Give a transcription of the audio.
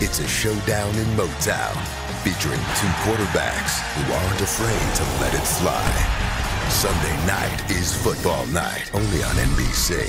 It's a showdown in Motown featuring two quarterbacks who aren't afraid to let it fly. Sunday night is football night, only on NBC.